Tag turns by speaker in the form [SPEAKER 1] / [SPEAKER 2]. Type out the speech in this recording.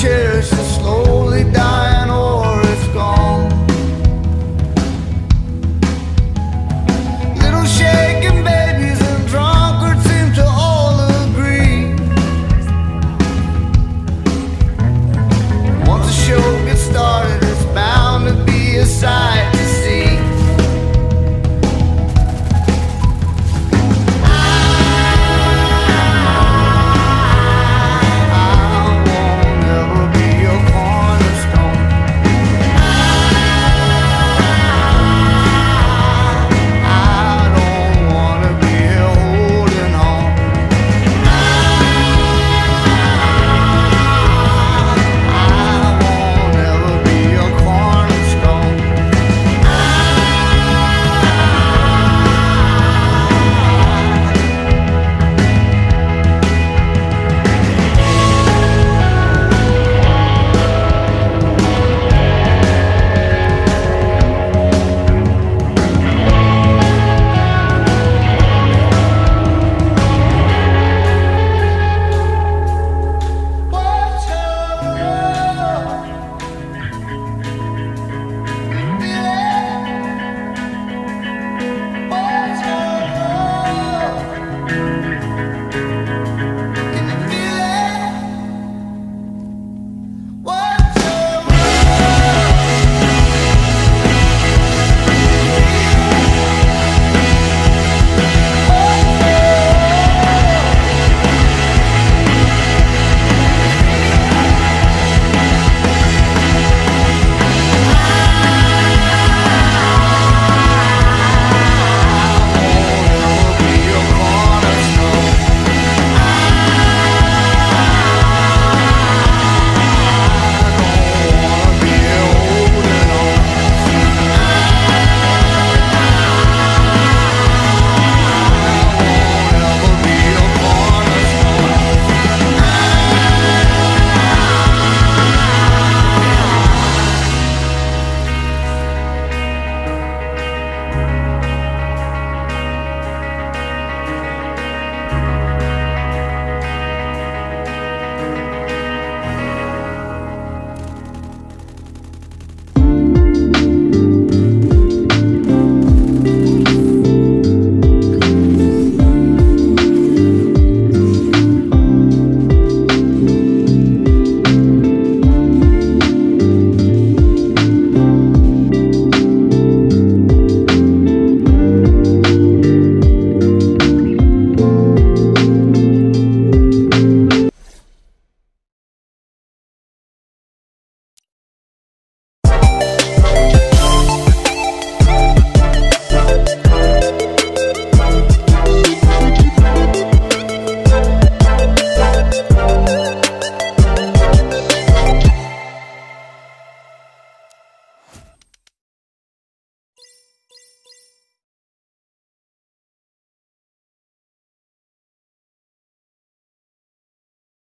[SPEAKER 1] cherish the slow